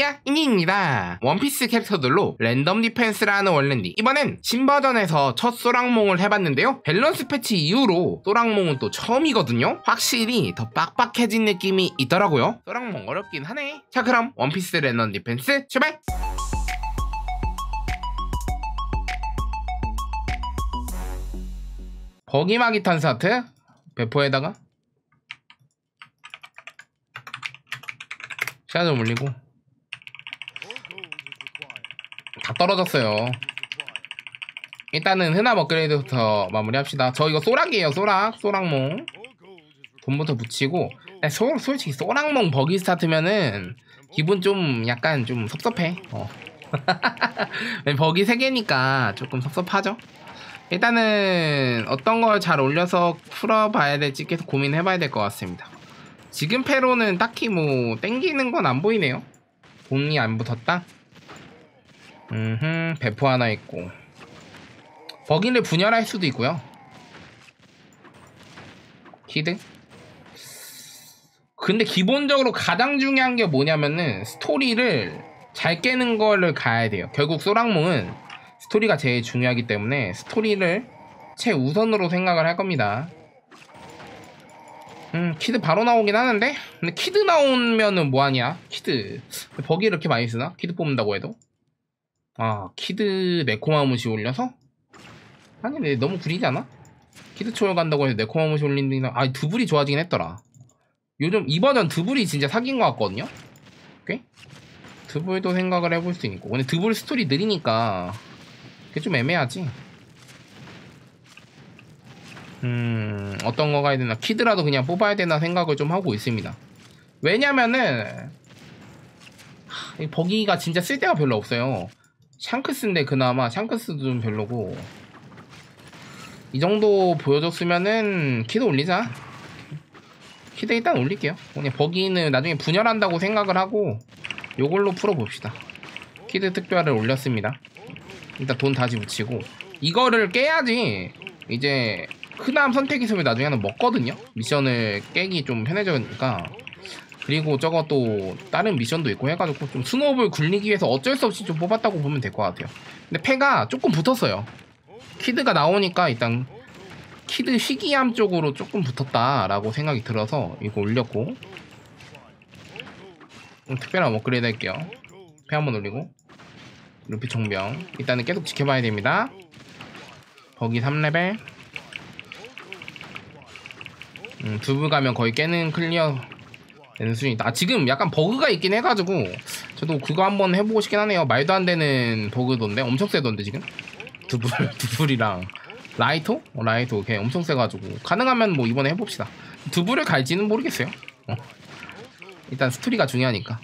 야, 이니입니다. 원피스 캐릭터들로 랜덤 디펜스를 하는 원랜디. 이번엔 신버전에서 첫 솔악몽을 해봤는데요. 밸런스 패치 이후로 솔악몽은 또 처음이거든요. 확실히 더 빡빡해진 느낌이 있더라고요. 솔악몽 어렵긴 하네. 자, 그럼 원피스 랜덤 디펜스 출발! 버기마기 탄사트 배포에다가 시야 좀 올리고 다 떨어졌어요. 일단은 흔한 업그레이드부터 마무리합시다. 저 이거 소락이에요 소락. 소락몽. 돈부터 붙이고. 근데 소, 솔직히 소락몽 버기 스타트면은 기분 좀 약간 좀 섭섭해. 어. 버기 3개니까 조금 섭섭하죠? 일단은 어떤 걸 잘 올려서 풀어봐야 될지 계속 고민해봐야 될 것 같습니다. 지금 패로는 딱히 뭐 땡기는 건 안 보이네요. 돈이 안 붙었다 음흠 배포 하나 있고. 버기를 분열할 수도 있고요. 히드? 근데 기본적으로 가장 중요한 게 뭐냐면은 스토리를 잘 깨는 거를 가야 돼요. 결국 소랑몽은 스토리가 제일 중요하기 때문에 스토리를 최우선으로 생각을 할 겁니다. 음 키드 바로 나오긴 하는데? 근데 키드 나오면은 뭐하냐? 키드. 버기 이렇게 많이 쓰나? 키드 뽑는다고 해도 아 키드 네코마무시 올려서? 아니 근데 너무 구리지 않아? 키드 초월 간다고 해서 네코마무시 올린다아 드불이 좋아지긴 했더라 요즘 이 버전 드불이 진짜 사귄 것 같거든요? 오케이? 드불도 생각을 해볼 수 있고 근데 드불 스토리 느리니까 그게 좀 애매하지 음 어떤 거 가야 되나 키드라도 그냥 뽑아야 되나 생각을 좀 하고 있습니다 왜냐면은 하, 이 버기가 진짜 쓸데가 별로 없어요 샹크스인데 그나마 샹크스도 좀 별로고. 이 정도 보여줬으면은 키드 올리자. 키드 일단 올릴게요. 그냥 버기는 나중에 분열한다고 생각을 하고 요걸로 풀어봅시다. 키드 특별을 올렸습니다. 일단 돈 다시 붙이고. 이거를 깨야지 이제 흔함 선택 있으면 나중에는 먹거든요. 미션을 깨기 좀 편해지니까 그리고 저거 또 다른 미션도 있고 해가지고 좀 snowball 굴리기 위해서 어쩔 수 없이 좀 뽑았다고 보면 될 것 같아요. 근데 패가 조금 붙었어요. 키드가 나오니까 일단 키드 희귀함 쪽으로 조금 붙었다라고 생각이 들어서 이거 올렸고. 음, 특별한 업그레이드 할게요. 패 한번 올리고. 루피 총병. 일단은 계속 지켜봐야 됩니다. 버기 3레벨. 음, 드불 가면 거의 깨는 클리어 수준이다. 아, 지금 약간 버그가 있긴 해가지고 저도 그거 한번 해보고 싶긴 하네요. 말도 안 되는 버그던데? 엄청 세던데 지금? 드불 드불이랑 라이토? 어, 라이토. 걔 엄청 세가지고. 가능하면 뭐 이번에 해봅시다. 두불을 갈지는 모르겠어요. 어. 일단 스토리가 중요하니까.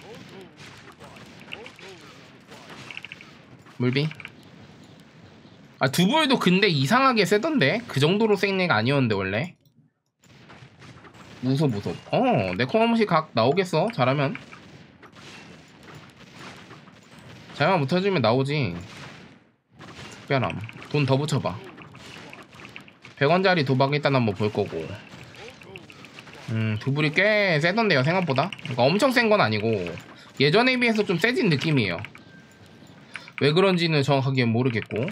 물비. 아 두불도 근데 이상하게 세던데? 그 정도로 센 애가 아니었는데 원래 무소 무소 어 네코마무시 각 나오겠어 잘하면. 잘만 붙어주면 나오지. 특별함. 돈 더 붙여봐. 100원짜리 도박 일단 한번 볼 거고. 음 두불이 꽤 세던데요 생각보다. 그러니까 엄청 센 건 아니고 예전에 비해서 좀 세진 느낌이에요. 왜 그런지는 정확하게 모르겠고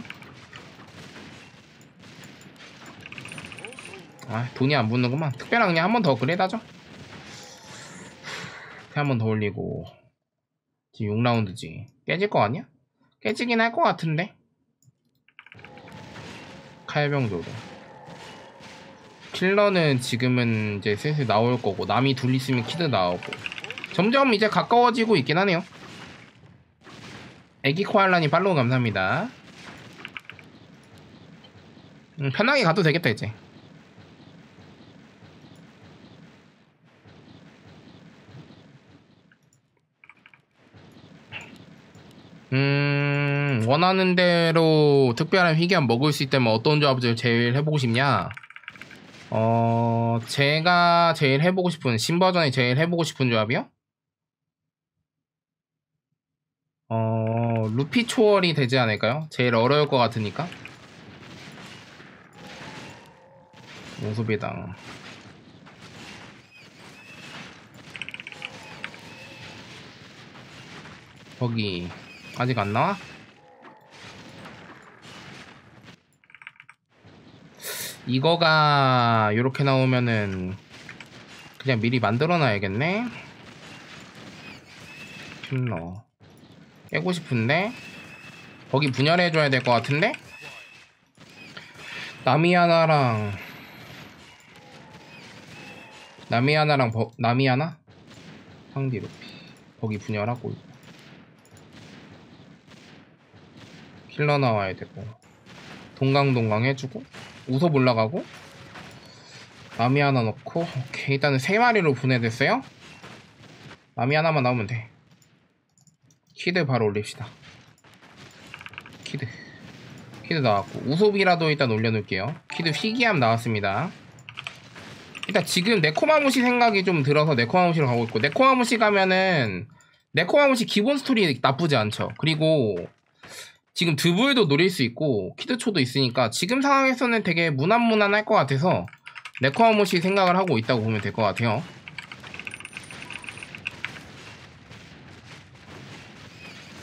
아 돈이 안 붙는구만. 특별한 그냥 한 번 더 그래다죠 한 번 더 올리고. 지금 6라운드지. 깨질 거 아니야? 깨지긴 할 것 같은데. 칼병조로. 킬러는 지금은 이제 슬슬 나올 거고 나미 둘 있으면 키드 나오고. 점점 이제 가까워지고 있긴 하네요. 애기 코알라님 follow 감사합니다. 음, 편하게 가도 되겠다 이제 원하는 대로 특별한 희귀함 먹을 수 있다면 어떤 조합을 제일 해보고 싶냐 어 제가 제일 해보고 싶은 신버전에 제일 해보고 싶은 조합이요? 어 루피 초월이 되지 않을까요? 제일 어려울 것 같으니까 모습이당 거기 아직 안 나와? 이거가 이렇게 나오면은 그냥 미리 만들어 놔야겠네. 킬러 깨고 싶은데? 거기 분열해 줘야 될 것 같은데? 나미하나랑 나미하나랑 버, 나미하나? 상디 루피. 거기 분열하고. 킬러 나와야 되고. 동강동강 해주고 우솝 올라가고 나미 하나 넣고 오케이 일단은 세 마리로 분해됐어요? 나미 하나만 나오면 돼. 키드 바로 올립시다. 키드. 키드 나왔고 우솝이라도 일단 올려놓을게요. 키드 희귀함 나왔습니다. 일단 지금 네코마무시 생각이 좀 들어서 네코마무시로 가고 있고 네코마무시 가면은 네코마무시 기본 스토리 나쁘지 않죠. 그리고 지금 드불도 노릴 수 있고 키드초도 있으니까 지금 상황에서는 되게 무난무난할 것 같아서 네코마무시 생각을 하고 있다고 보면 될 것 같아요.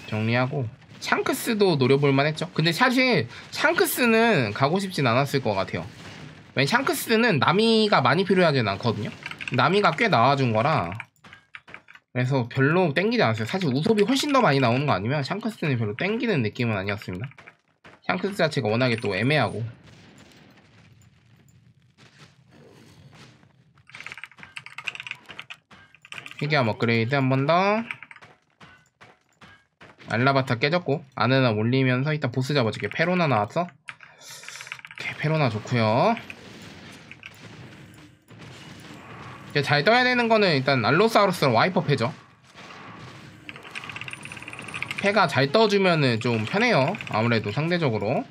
정리하고 샹크스도 노려볼만 했죠? 근데 사실 샹크스는 가고 싶진 않았을 것 같아요. 왜냐 샹크스는 나미가 많이 필요하진 않거든요? 나미가 꽤 나와준 거라 그래서 별로 땡기지 않았어요. 사실 우섭이 훨씬 더 많이 나오는 거 아니면 샹크스는 별로 땡기는 느낌은 아니었습니다. 샹크스 자체가 워낙에 또 애매하고. 희귀함 업그레이드 한 번 더. 알라바타 깨졌고 아네나 올리면서 일단 보스 잡아줄게. 페로나 나왔어? 오케이 페로나 좋구요 잘 떠야 되는 거는 일단 알로사우루스랑 와이퍼 패죠. 패가 잘 떠주면은 좀 편해요. 아무래도 상대적으로.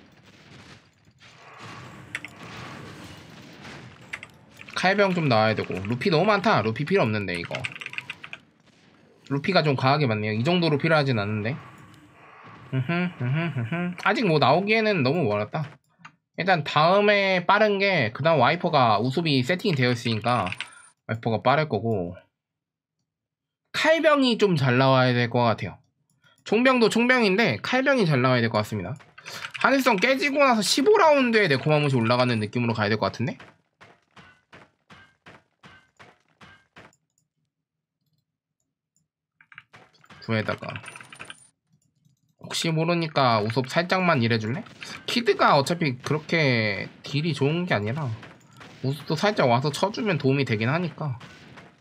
칼병 좀 나와야 되고. 루피 너무 많다. 루피 필요 없는데 이거. 루피가 좀 과하게 많네요. 이 정도로 필요하진 않은데. 아직 뭐 나오기에는 너무 멀었다. 일단 다음에 빠른 게 그 다음 와이퍼가 우습이 세팅이 되어 있으니까 와이퍼가 빠를 거고 칼병이 좀 잘 나와야 될 것 같아요. 총병도 총병인데 칼병이 잘 나와야 될 것 같습니다. 하늘성 깨지고 나서 15라운드에 네코마무시 올라가는 느낌으로 가야 될 것 같은데? 구에다가. 혹시 모르니까 우솝 살짝만 일해줄래? 키드가 어차피 그렇게 딜이 좋은 게 아니라 우솝도 살짝 와서 쳐주면 도움이 되긴 하니까.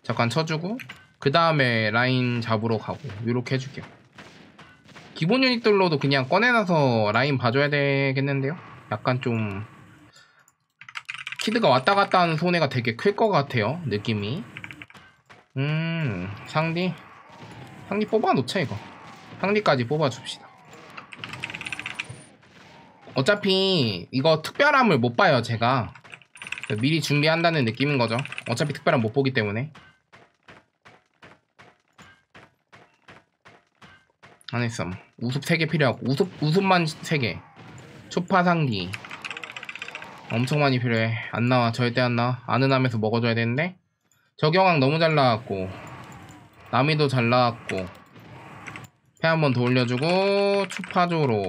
잠깐 쳐주고 그 다음에 라인 잡으러 가고 이렇게 해줄게요. 기본 유닛들로도 그냥 꺼내놔서 라인 봐줘야 되겠는데요? 약간 좀 키드가 왔다 갔다 하는 손해가 되게 클 것 같아요 느낌이. 음 상디. 상디 뽑아놓자 이거. 상디까지 뽑아줍시다. 어차피 이거 특별함을 못 봐요 제가 미리 준비한다는 느낌인 거죠. 어차피 특별함 못 보기 때문에. 안했음. 우습 3개 필요하고 우습, 우습만 3개 초파상기. 엄청 많이 필요해. 안 나와. 절대 안 나와. 아는 함에서 먹어줘야 되는데. 적영왕 너무 잘 나왔고. 나미도 잘 나왔고. 폐 한 번 더 올려주고 추파조로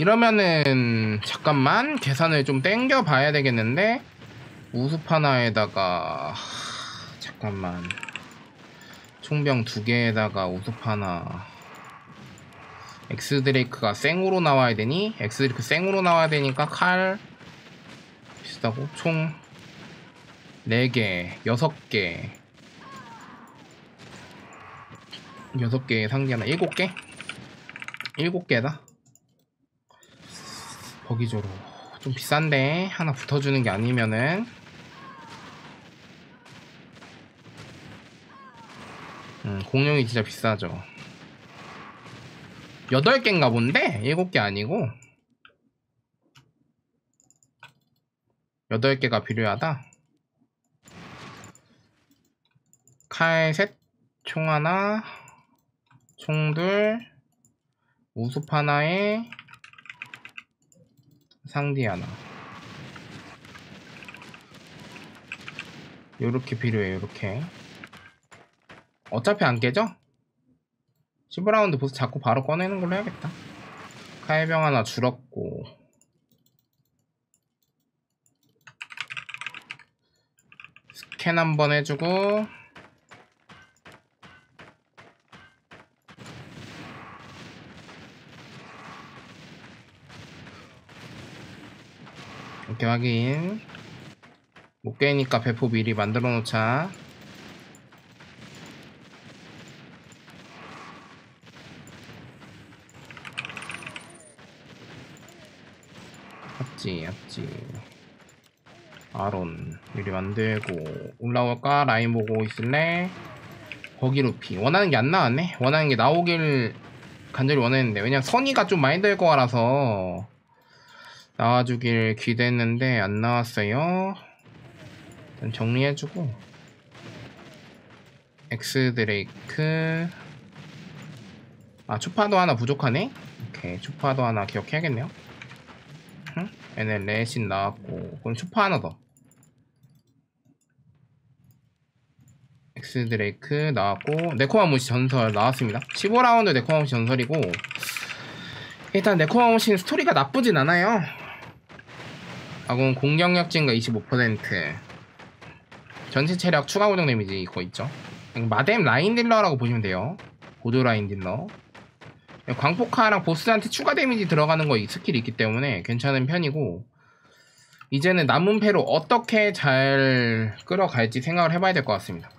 이러면은 잠깐만 계산을 좀 땡겨 봐야 되겠는데 우습 하나에다가 잠깐만 총병 두 개에다가 우습 하나 엑스드레이크가 생으로 나와야 되니? 엑스드레이크 생으로 나와야 되니까 칼 비슷하고 총 4개, 6개 6개 상디 하나 7개? 7개다 버기조로. 좀 비싼데 하나 붙어주는 게 아니면은. 음, 공룡이 진짜 비싸죠. 8개인가 본데? 7개 아니고. 8개가 필요하다. 칼 셋, 총 하나, 총 둘, 우습 하나에 상디 하나. 요렇게 필요해 요렇게. 어차피 안 깨져? 15라운드 보스 자꾸 바로 꺼내는 걸로 해야겠다. 카이병 하나 줄었고. 스캔 한번 해주고 이렇게 확인. 못 깨니까 배포 미리 만들어 놓자. 합지 합지. 아론 미리 만들고. 올라올까? 라인 보고 있을래? 거기로 피. 원하는 게 안 나왔네? 원하는 게 나오길 간절히 원했는데. 왜냐면 선의가 좀 많이 될 거라서 나와주길 기대했는데 안 나왔어요. 정리해주고. 엑스 드레이크. 아 쵸파도 하나 부족하네? 오케이 쵸파도 하나 기억해야겠네요. 응? 얘네 레신 나왔고. 그럼 쵸파 하나 더. 엑스 드레이크 나왔고. 네코마무시 전설 나왔습니다. 15라운드 네코마무시 전설이고. 일단 네코마무시는 스토리가 나쁘진 않아요 아군 공격력 증가 25% 전체 체력 추가 고정 데미지 이거 있죠? 마뎀 라인 딜러라고 보시면 돼요. 보드 라인 딜러. 광폭카랑 보스한테 추가 데미지 들어가는 거 이 스킬이 있기 때문에 괜찮은 편이고 이제는 남은 패로 어떻게 잘 끌어갈지 생각을 해봐야 될 것 같습니다.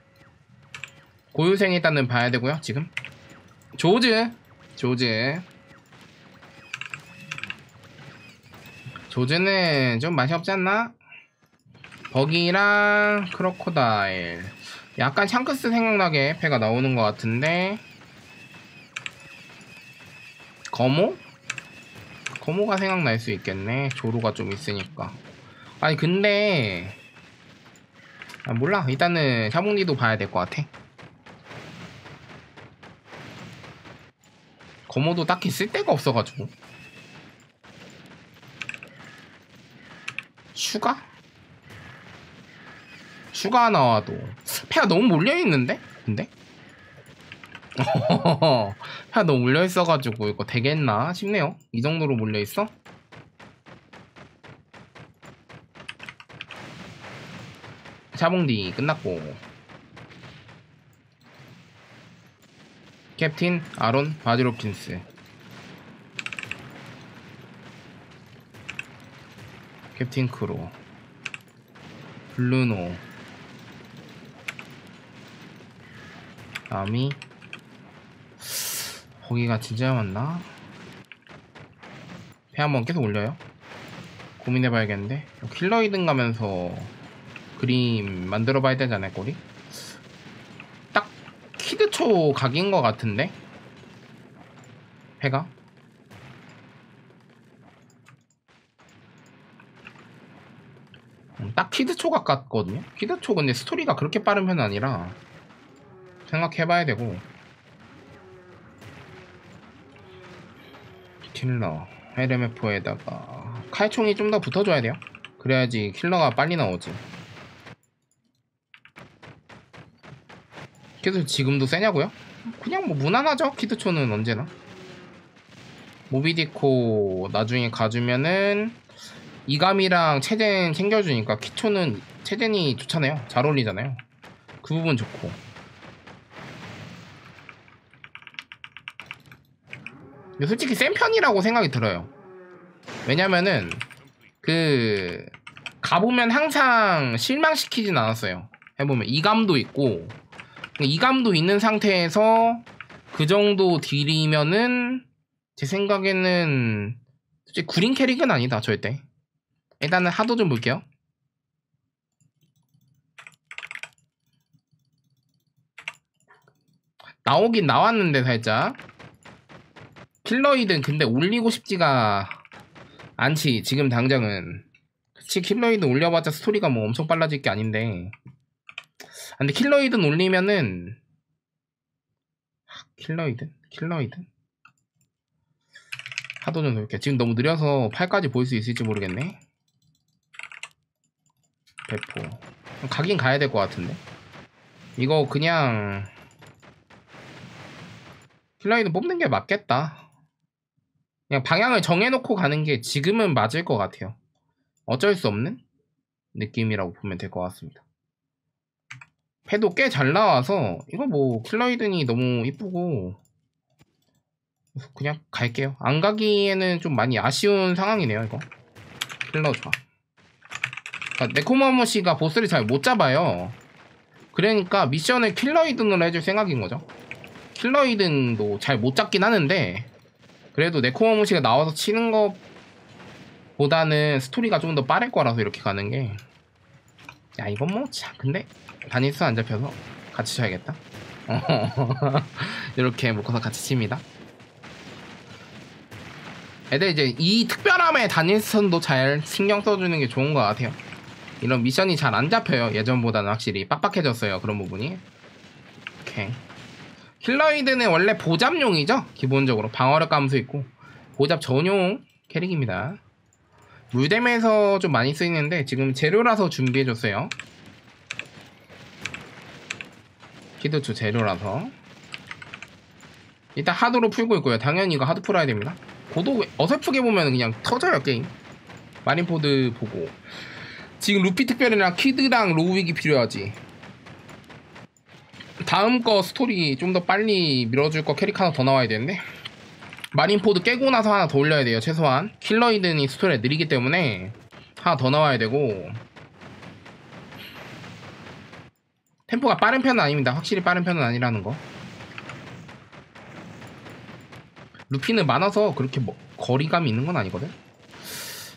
고유생 일단은 봐야 되고요 지금. 조즈 조즈 조즈는 좀 맛이 없지 않나? 버기랑 크로코다일. 약간 샹크스 생각나게 패가 나오는 것 같은데. 거모? 거모가 생각날 수 있겠네. 조로가 좀 있으니까. 아니 근데 아, 몰라. 일단은 샤봉디도 봐야 될 것 같아. 거모도 딱히 쓸데가 없어가지고 슈가? 슈가 나와도 패가 너무 몰려있는데? 근데? 패가 너무 몰려있어가지고 이거 되겠나 싶네요 이 정도로 몰려있어? 샤봉디 끝났고 캡틴 아론 바지로핀스 캡틴 크로 블루노 다음이 거기가 진짜 맞나? 배 한번 계속 올려요. 고민해봐야겠는데. 킬러 2등 가면서 그림 만들어봐야 되잖아요 꼬리? 딱 키드초 각인 것 같은데? 배가 음, 딱 키드초 각 같거든요? 키드초 근데 스토리가 그렇게 빠른 편은 아니라 생각해봐야 되고. 킬러 LMF4에다가. 칼총이 좀 더 붙어줘야 돼요. 그래야지 킬러가 빨리 나오지. 그래서 지금도 세냐고요? 그냥 뭐 무난하죠? 키드초는 언제나. 모비디코 나중에 가주면은 이감이랑 체젠 챙겨주니까 키초는 체젠이 좋잖아요. 잘 어울리잖아요. 그 부분 좋고. 솔직히 센 편이라고 생각이 들어요. 왜냐면은 그 가보면 항상 실망시키진 않았어요. 해보면 이감도 있고. 이감도 있는 상태에서 그 정도 딜이면은 제 생각에는 솔직히 구린 캐릭은 아니다 절대 일단은 하도 좀 볼게요. 나오긴 나왔는데 살짝. 킬러이든 근데 올리고 싶지가 않지 지금 당장은. 그치 킬러이든 올려봤자 스토리가 뭐 엄청 빨라질 게 아닌데. 아, 근데 킬러이든 올리면은 킬러이든? 킬러이든? 하도 좀 이렇게 지금 너무 느려서 팔까지 볼 수 있을지 모르겠네 배포. 가긴 가야 될 것 같은데? 이거 그냥 킬라이드 뽑는 게 맞겠다. 그냥 방향을 정해놓고 가는 게 지금은 맞을 것 같아요. 어쩔 수 없는 느낌이라고 보면 될 것 같습니다. 패도 꽤 잘 나와서 이거 뭐 킬러이든이 너무 이쁘고 그냥 갈게요. 안 가기에는 좀 많이 아쉬운 상황이네요 이거. 킬러 좋아 그러니까 네코마모시가 보스를 잘 못 잡아요. 그러니까 미션을 킬러이든으로 해줄 생각인 거죠. 킬러이든도 잘 못 잡긴 하는데 그래도 네코마모시가 나와서 치는 것 보다는 스토리가 좀 더 빠를 거라서 이렇게 가는 게. 야 이건 뭐참 근데 단일수 안 잡혀서 같이 쳐야겠다. 이렇게 묶어서 같이 칩니다. 애들 이제 이 특별함에 단일선도 잘 신경 써주는 게 좋은 것 같아요 이런 미션이 잘 안 잡혀요. 예전보다는 확실히 빡빡해졌어요 그런 부분이. 오케이. 킬러이드는 원래 보잡용이죠? 기본적으로. 방어력 감소 있고. 보잡 전용 캐릭입니다. 물댐에서 좀 많이 쓰이는데 지금 재료라서 준비해줬어요. 키드초 재료라서. 일단 하드로 풀고 있고요. 당연히 이거 하드 풀어야 됩니다. 고도 어설프게 보면 그냥 터져요 게임. 마린포드 보고 지금 루피 특별이랑 키드랑 로우윅이 필요하지. 다음 거 스토리 좀 더 빨리 밀어줄 거 캐릭 하나 더 나와야 되는데. 마린포드 깨고 나서 하나 더 올려야 돼요 최소한. 킬러이든이 스토리가 느리기 때문에 하나 더 나와야 되고. 템포가 빠른 편은 아닙니다. 확실히 빠른 편은 아니라는 거. 루피는 많아서 그렇게 뭐 거리감이 있는 건 아니거든?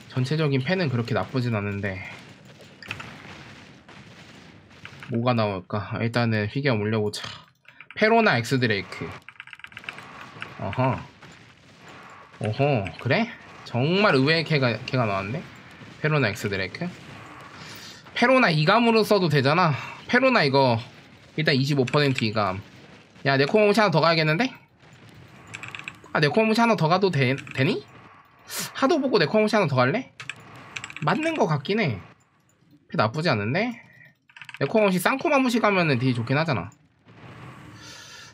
전체적인 패는 그렇게 나쁘진 않은데 뭐가 나올까 일단은 피규어 올려보자 페로나 엑스 드레이크 어허 어허 그래? 정말 의외의 개가, 개가 나왔네 페로나 엑스 드레이크 페로나 이감으로 써도 되잖아 페로나 이거 일단 25% 이감 야 네코모치 하나 더 가야겠는데? 아 네코모치 하나 더 가도 되, 되니? 하도 보고 네코모치 하나 더 갈래? 맞는 거 같긴 해 나쁘지 않은데? 네코모시 쌍코마 무시 가면은 되게 좋긴 하잖아.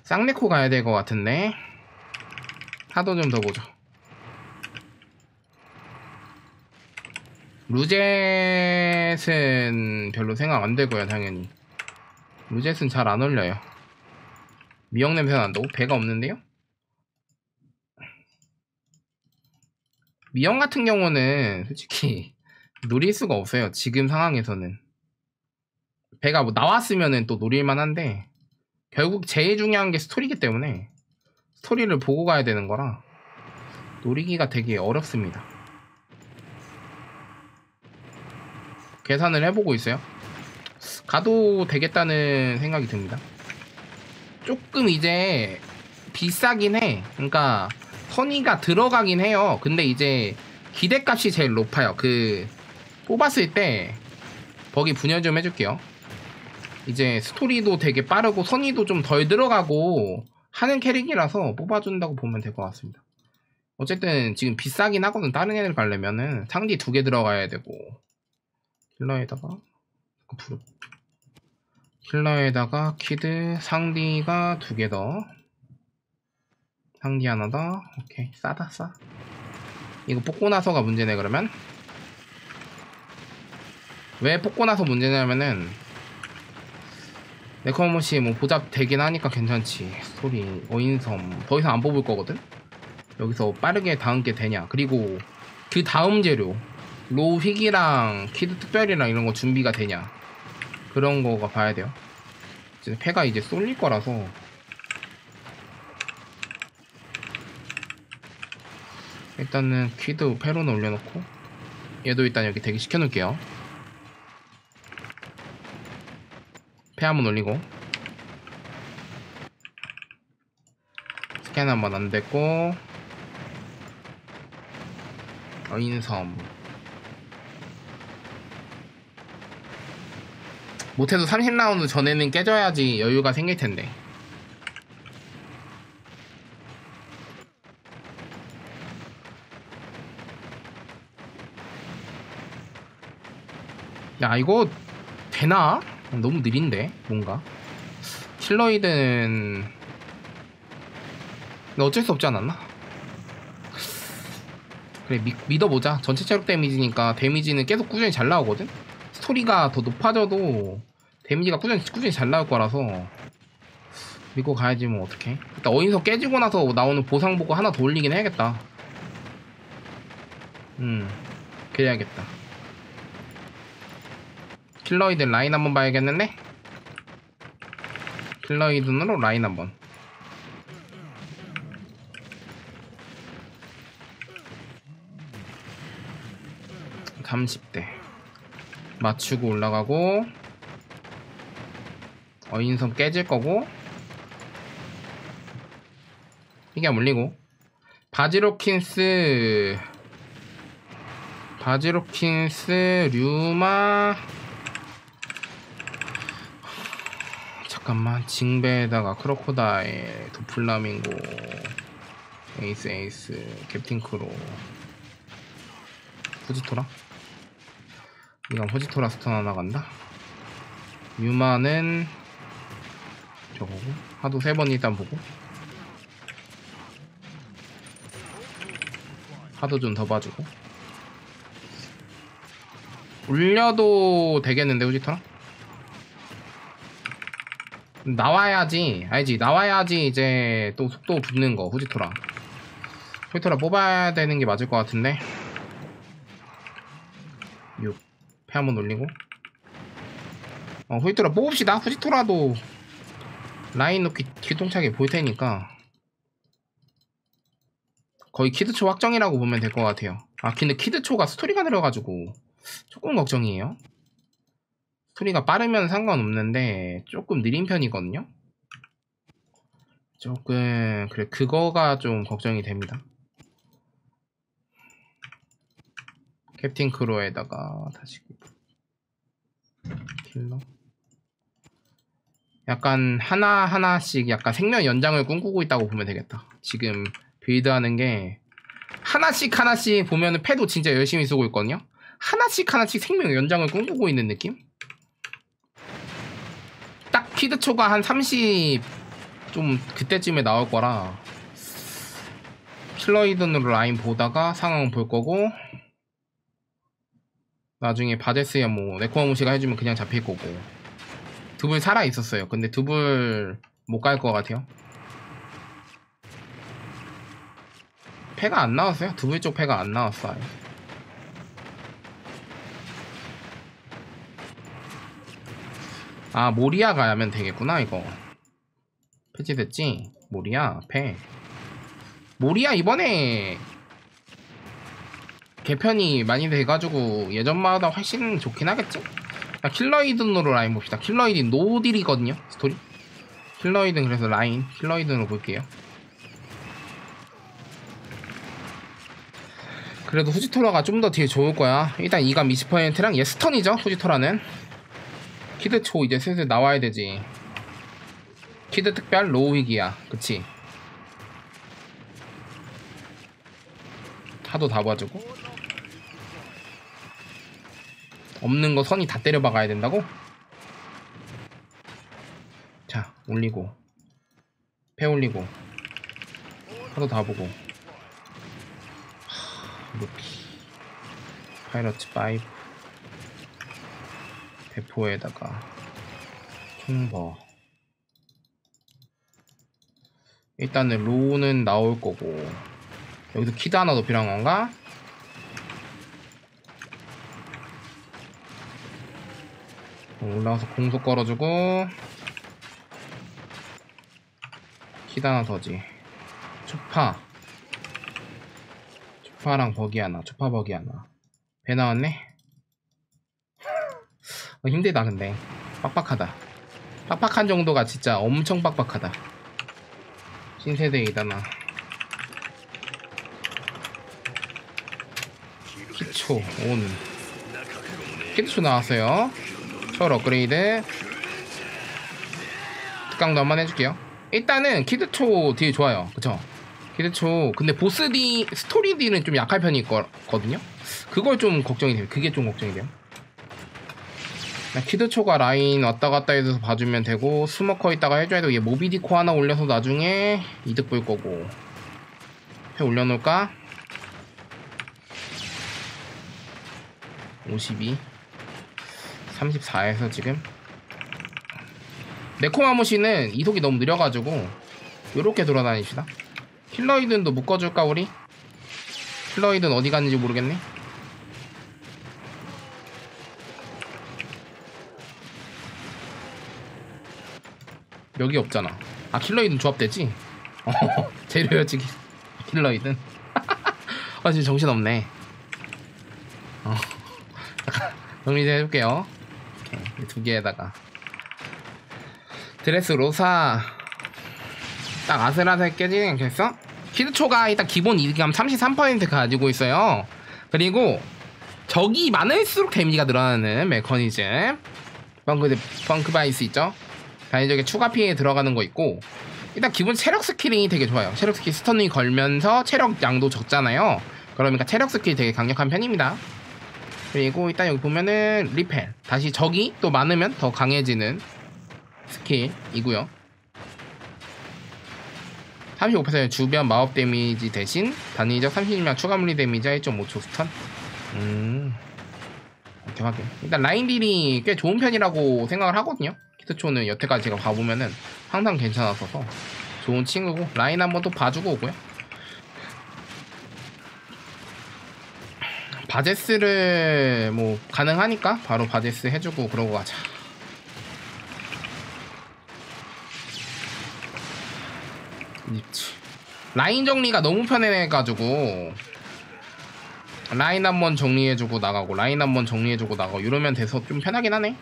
쌍네코 가야 될 것 같은데. 하도 좀 더 보죠 루젯은 별로 생각 안 되고요 당연히. 루젯은 잘안 어울려요. 미역 냄새 난다고? 배가 없는데요? 미역 같은 경우는 솔직히 노릴 수가 없어요 지금 상황에서는 배가 뭐 나왔으면은 또 노릴만 한데 결국 제일 중요한 게 스토리기 때문에 스토리를 보고 가야 되는 거라 노리기가 되게 어렵습니다. 계산을 해보고 있어요? 가도 되겠다는 생각이 듭니다. 조금 이제 비싸긴 해. 그러니까 선의가 들어가긴 해요. 근데 이제 기대값이 제일 높아요. 그 뽑았을 때 버기 분열 좀 해줄게요 이제 스토리도 되게 빠르고 선의도 좀 덜 들어가고 하는 캐릭이라서 뽑아준다고 보면 될 것 같습니다. 어쨌든 지금 비싸긴 하거든. 다른 애들 가려면은 상디 두 개 들어가야 되고 킬러에다가 킬러에다가 키드 상디가 두 개 더. 상디 하나 더. 오케이. 싸다 싸. 이거 뽑고 나서가 문제네 그러면. 왜 뽑고 나서 문제냐면은 네코모치 뭐 보잡 되긴 하니까 괜찮지. 스토리 어인섬 더 이상 안 뽑을 거거든? 여기서 빠르게 다음 게 되냐? 그리고 그 다음 재료 로우 휙이랑 키드 특별이랑 이런 거 준비가 되냐? 그런 거가 봐야 돼요. 이제 패가 이제 쏠릴 거라서. 일단은 키드 페로나 올려놓고 얘도 일단 여기 대기 시켜 놓을게요 패 한번 올리고. 스캔 한번 안됐고. 어인섬 못해도 30라운드 전에는 깨져야지 여유가 생길 텐데. 야 이거 되나? 너무 느린데? 뭔가? 킬러이드는 근데 어쩔 수 없지 않았나? 그래 믿, 믿어보자. 전체 체력 데미지니까 데미지는 계속 꾸준히 잘 나오거든? 스토리가 더 높아져도 데미지가 꾸준히, 꾸준히 잘 나올 거라서 믿고 가야지 뭐 어떡해? 일단 어인섬 깨지고 나서 나오는 보상 보고 하나 더 올리긴 해야겠다. 음 그래야겠다 킬러이드 라인 한번 봐야겠는데? 킬러이드 눈으로 라인 한번. 30대. 맞추고 올라가고. 어인선 깨질 거고. 이게 물리고. 바지로킨스. 바지로킨스 류마 잠깐만. 징배에다가 크로코다일 도플라밍고 에이스 에이스 캡틴 크로. 후지토라? 이건 후지토라 stun 하나 간다? 유마는 저거고? 하도 세 번 일단 보고? 하도 좀 더 봐주고? 올려도 되겠는데 후지토라? 나와야지. 알지? 나와야지 이제 또 속도 붙는 거 후지토라. 후지토라 뽑아야 되는 게 맞을 것 같은데. 6 패 한번 올리고. 어 후지토라 뽑읍시다. 후지토라도 라인 놓기 기똥차게 보일 테니까. 거의 키드초 확정이라고 보면 될 것 같아요. 아 근데 키드초가 스토리가 들어가지고 조금 걱정이에요 스토리가 빠르면 상관없는데 조금 느린 편이거든요. 조금 그래 그거가 좀 걱정이 됩니다. 캡틴 크로에다가 다시 킬러? 약간 하나하나씩 약간 생명 연장을 꿈꾸고 있다고 보면 되겠다. 지금 빌드하는 게 하나씩 하나씩 보면은 패도 진짜 열심히 쓰고 있거든요. 하나씩 하나씩 생명 연장을 꿈꾸고 있는 느낌? 딱 피드초가 한 30 좀 그때쯤에 나올 거라 킬러이든으로 라인 보다가 상황 볼 거고 나중에 바데스야 뭐 네코마무시가 해주면 그냥 잡힐 거고. 두불 살아 있었어요. 근데 두불 못갈 것 같아요. 패가 안 나왔어요? 두불 쪽 패가 안 나왔어 아 아 모리아 가면 되겠구나 이거. 패치됐지? 모리아 패 모리아 이번에 개편이 많이 돼가지고 예전보다 훨씬 좋긴 하겠지? 자, 킬러이든으로 라인 봅시다. 킬러이든 노딜이거든요 스토리. 킬러이든 그래서 라인 킬러이든으로 볼게요. 그래도 후지토라가 좀 더 뒤에 좋을 거야. 일단 이감 20%랑 얘 stun이죠 후지토라는 키드초 이제 슬슬 나와야 되지. 키드 특별 로우 위기야. 그치? 하도 다 봐주고. 없는 거 선이 다 때려 박아야 된다고? 자 올리고. 패 올리고. 하도 다 보고. 하, 루피 파이러츠 5 대포에다가 킹버. 일단은 로우는 나올 거고. 여기서 키드 하나 더 필요한 건가? 올라가서 공속 걸어주고. 키드 하나 더지. 초파. 초파랑 버기 하나 초파 버기 하나. 배 나왔네? 어, 힘들다 근데. 빡빡하다. 빡빡한 정도가 진짜 엄청 빡빡하다. 신세대이다나 키초 온. 키초 나왔어요. 초월 업그레이드. 특강도 한번 해줄게요. 일단은 키드초 딜 좋아요. 그쵸? 키드초. 근데 보스 딜 스토리 딜은 좀 약한 편이거든요? 그걸 좀 걱정이 돼요. 그게 좀 걱정이 돼요 키드초가 라인 왔다 갔다 해서 봐주면 되고 스모커 있다가 해줘야 되고 얘 모비딕호 하나 올려서 나중에 이득 볼 거고. 해 올려놓을까? 52 34에서 지금. 네코마무시는 이속이 너무 느려가지고 요렇게 돌아다닙시다. 킬러이든도 묶어줄까 우리? 킬러이든 어디 갔는지 모르겠네 여기 없잖아. 아 킬러이든 조합되지? 어 재료였지 키- 킬러이든. 아 지금 정신없네. 어 잠깐 정리 좀 해볼게요. 이렇게 두 개에다가. 드레스 로사. 딱 아슬아슬 깨지는 됐어? 키드초가 일단 기본 이감 33% 가지고 있어요. 그리고 적이 많을수록 데미지가 늘어나는 메커니즘. 펑크, 펑크 바이스 있죠? 단위적인 추가 피해 들어가는 거 있고 일단 기본 체력 스킬이 되게 좋아요. 체력 스킬 stun이 걸면서 체력 양도 적잖아요. 그러니까 체력 스킬이 되게 강력한 편입니다. 그리고 일단 여기 보면은 리펠. 다시 적이 또 많으면 더 강해지는 스킬이고요. 35% 주변 마법 데미지 대신 단위적 30명 추가 물리 데미지 1.5초 stun. 음. 이렇게 확인. 일단 라인 딜이 꽤 좋은 편이라고 생각을 하거든요 키트초는 여태까지 제가 봐보면은 항상 괜찮았어서 좋은 친구고 라인 한번 또 봐주고 오고요. 바제스를 뭐 가능하니까 바로 바제스 해주고 그러고 가자. 라인 정리가 너무 편해가지고 라인 한번 정리해주고 나가고 라인 한번 정리해주고 나가고 이러면 돼서 좀 편하긴 하네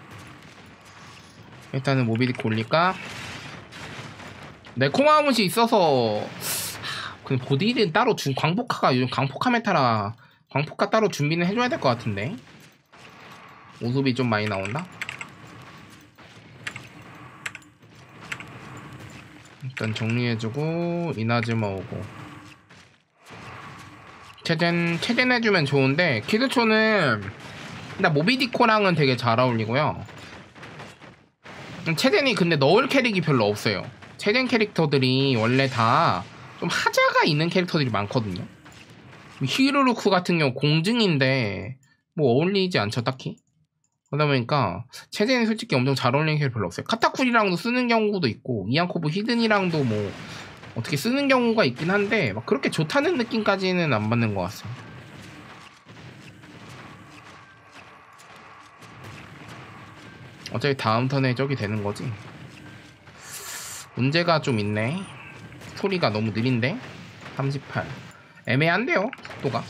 일단은 모비디코 올릴까. 네코마무시 있어서. 하, 근데 보디는 따로 준 광폭화가 요즘 광폭화 메타라 광폭화 따로 준비는 해줘야 될 것 같은데. 오sob이 좀 많이 나온다. 일단 정리해주고 이나즈마 오고. 체젠 체젠 해주면 좋은데 키드초는 일단 모비디코랑은 되게 잘 어울리고요 체젠이 근데 넣을 캐릭이 별로 없어요 체젠 캐릭터들이 원래 다 좀 하자가 있는 캐릭터들이 많거든요 히로루크 같은 경우 공증인데 뭐 어울리지 않죠 딱히 그러다 보니까 체제는 솔직히 엄청 잘 어울리는 게 별로 없어요. 카타쿠리랑도 쓰는 경우도 있고 이안코브 히든이랑도 뭐 어떻게 쓰는 경우가 있긴 한데 막 그렇게 좋다는 느낌까지는 안 받는 것 같습니다. 어차피 다음 턴에 저기 되는 거지. 문제가 좀 있네. 스토리가 너무 느린데? 38. 애매한데요, 속도가.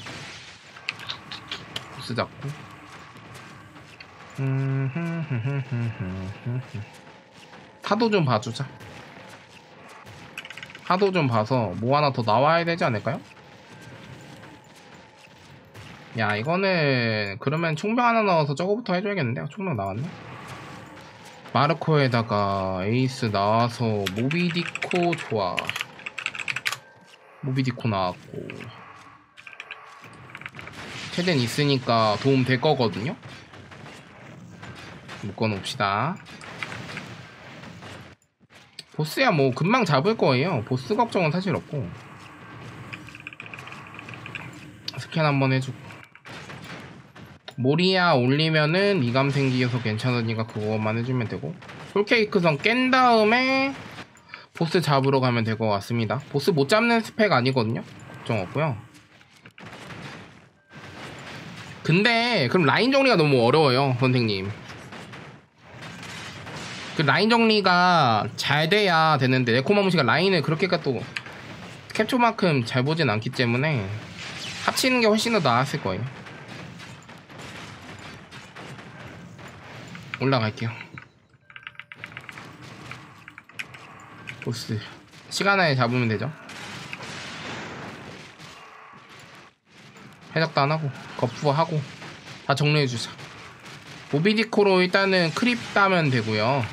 보스 잡고. 하도 좀 봐주자. 하도 좀 봐서 뭐 하나 더 나와야 되지 않을까요? 야 이거는 그러면 총병 하나 넣어서 저거부터 해줘야겠는데 총병 나왔네 마르코에다가 에이스 나와서 모비디코 좋아. 모비디코 나왔고. 최대한 있으니까 도움 될 거거든요? 묶어놓읍시다. 보스야 뭐 금방 잡을 거예요. 보스 걱정은 사실 없고. 스캔 한번 해주고 모리아 올리면은 이감 생기어서 괜찮으니까 그것만 해주면 되고. 솔케이크선 깬 다음에 보스 잡으러 가면 될 것 같습니다. 보스 못 잡는 스펙 아니거든요? 걱정 없고요. 근데 그럼 라인 정리가 너무 어려워요 선생님. 그 라인 정리가 잘 돼야 되는데 네코마무시가 라인을 그렇게까 또 캡초만큼 잘 보진 않기 때문에 합치는 게 훨씬 더 나았을 거예요 올라갈게요. 보스. 시간 안에 잡으면 되죠? 해적도 안 하고 거푸어 하고 다 정리해주자 모비디코로 일단은 크립 따면 되고요.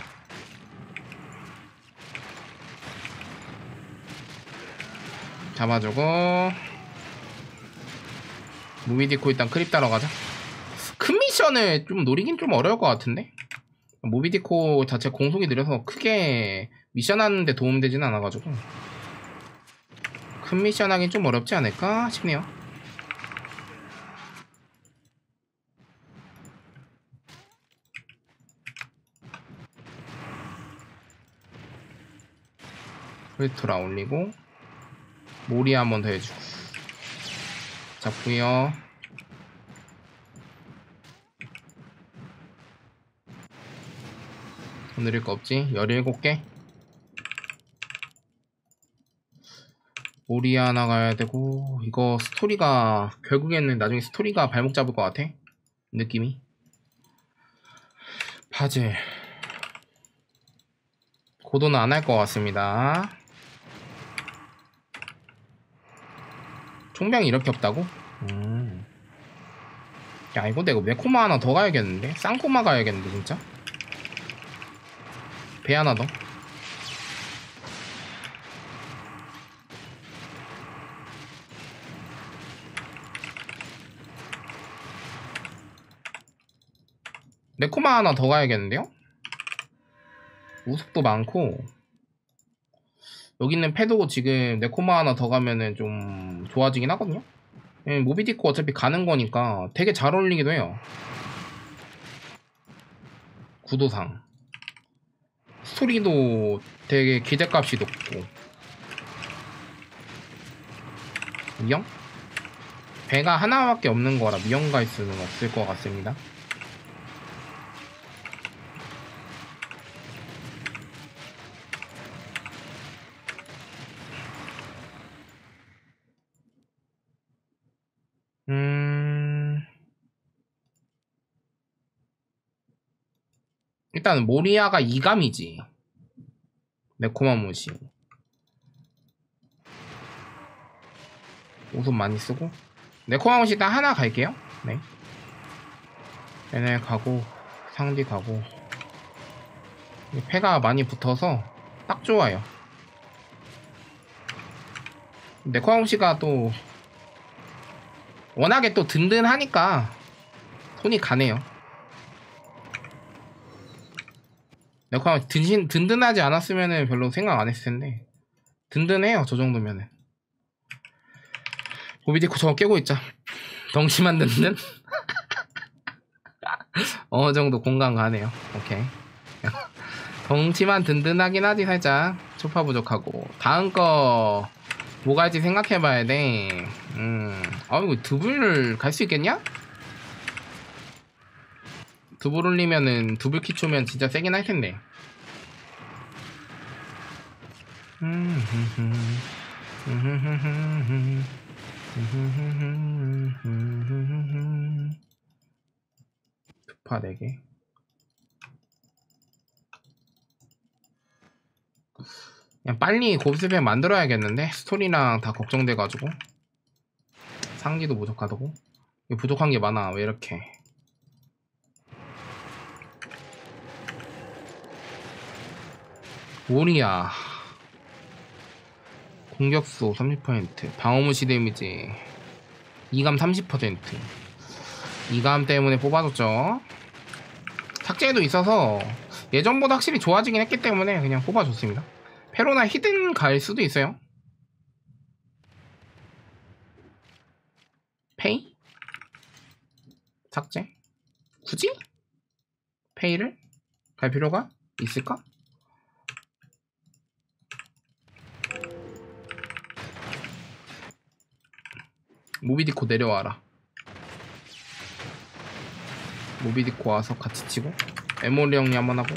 잡아주고 모비디코 일단 creep 따러 가자. 큰 미션을 좀 노리긴 좀 어려울 것 같은데 모비디코 자체 공속이 느려서 크게 미션 하는데 도움되지는 않아가지고. 큰 미션 하긴 좀 어렵지 않을까 싶네요. 프리토라 올리고 모리 한번 더 해주고. 잡고요 오늘일 거 없지? 17개 모리 하나 가야 되고 이거 스토리가 결국에는 나중에 스토리가 발목 잡을 것 같아 느낌이 파즐 고도는 안 할 것 같습니다 총병이 이렇게 없다고? 음. 야 이거 내가 메코마 하나 더 가야겠는데? 쌍코마 가야겠는데 진짜? 배 하나 더? 네코마 하나 더 가야겠는데요? 우습도 많고. 여기 있는 패도 지금 네코마 하나 더 가면은 좀 좋아지긴 하거든요? 예, 모비디코 어차피 가는 거니까 되게 잘 어울리기도 해요. 구도상 스토리도 되게 기대값이 높고 미영? 배가 하나밖에 없는 거라 미영 갈 수는 없을 것 같습니다 일단 모리아가 이감이지. 네코마무시. 우선 많이 쓰고. 네코마무시 일단 하나 갈게요. 네. 얘네 가고 상디 가고. 이 패가 많이 붙어서 딱 좋아요. 네코마무시가 또 워낙에 또 든든하니까 손이 가네요. 내가 든신, 든든하지 않았으면 별로 생각 안 했을 텐데. 든든해요 저 정도면은. 오비디코 저거 깨고 있자. 덩치만 든든 어느 정도 공감 가네요. 오케이. 덩치만 든든하긴 하지 살짝. 초파 부족하고. 다음 거 뭐가 할지 생각해봐야 돼. 음, 아 이거 두불 갈수 있겠냐? 두 불 올리면은 두 불 키 초면 진짜 세긴 할 텐데. 두파 4개. 그냥 빨리 곱슬팩 만들어야겠는데 스토리랑 다 걱정돼가지고 상기도 부족하다고? 부족한 게 많아 왜 이렇게 오리야 공격수 30% 방어무시 데미지 이감 30% 이감 때문에 뽑아줬죠 삭제도 있어서 예전보다 확실히 좋아지긴 했기 때문에 그냥 뽑아줬습니다 페로나 히든 갈 수도 있어요 페이? 삭제? 굳이? 페이를? 갈 필요가 있을까? 모비디코 내려와라. 모비디코 와서 같이 치고 에모리 형님 한번 하고.